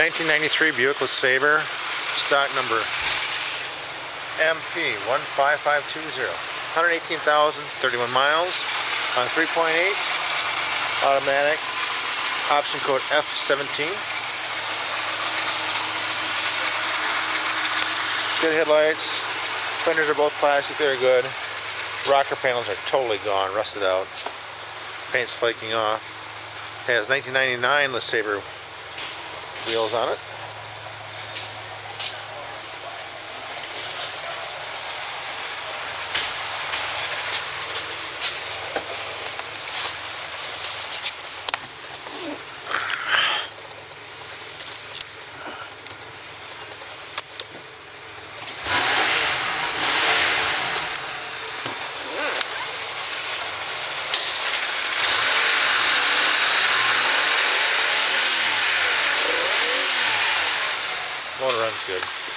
1993 Buick LeSabre, stock number MP 15520, 118,031 miles on 3.8 automatic, option code F17. Good headlights, fenders are both plastic, they're good. Rocker panels are totally gone, rusted out. Paint's flaking off. Has 1999 LeSabre wheels on it. Motor runs good.